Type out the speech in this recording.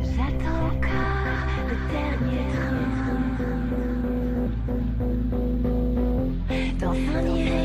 J'attends encore le dernier train. T'en.